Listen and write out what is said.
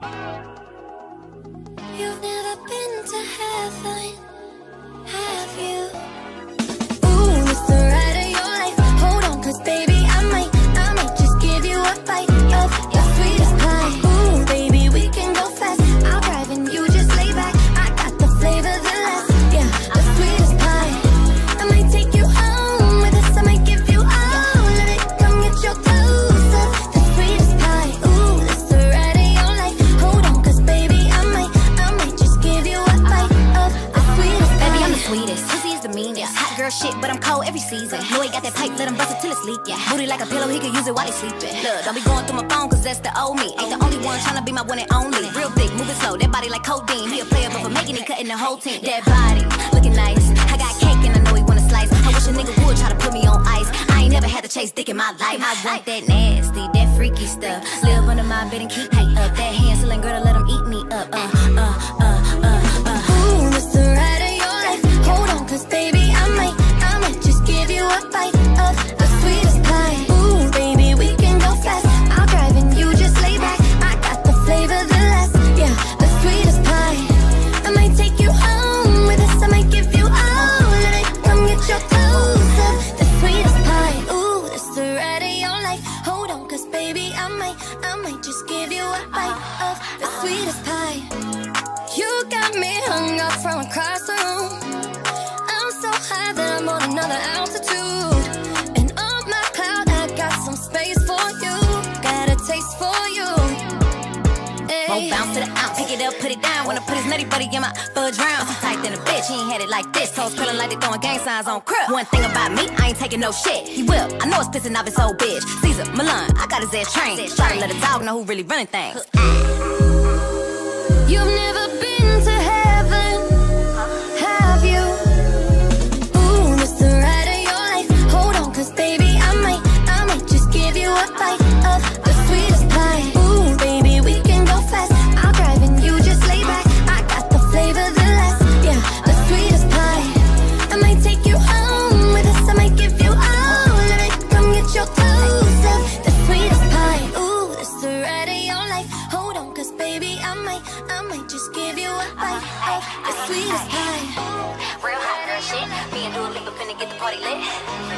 You've never been to heaven, girl shit, but I'm cold every season. Know he got that pipe, let him bust it till it's leak, yeah. Booty like a pillow, he could use it while he's sleeping. Look, don't be going through my phone, cause that's the old me. Ain't the only one trying to be my one and only. Real thick, moving slow, that body like codeine. He a player, but for making it, cutting the whole team. That body, looking nice. I got cake and I know he wanna slice. I wish a nigga would try to put me on ice. I ain't never had to chase dick in my life. I want that nasty, that freaky stuff. Live under my bed and keep me up. That Hansel girl to let him eat me up. Uh, uh, from across the room. I'm so high that I'm on another Bounce to the out, Pick it up, put it down. Wanna put his nutty buddy in my fudge round. Tight than a bitch, he ain't had it like this. Toes curling like they throwing gang signs on crib. One thing about me, I ain't taking no shit. He will. I know it's pissing off his old bitch. Cesar Millan, I got his ass trained. Try to let a dog know who really running things. You've never been to heaven. Bye. the sweetest night. Real hot girl shit. Me and Dua Lipa finna get the party lit.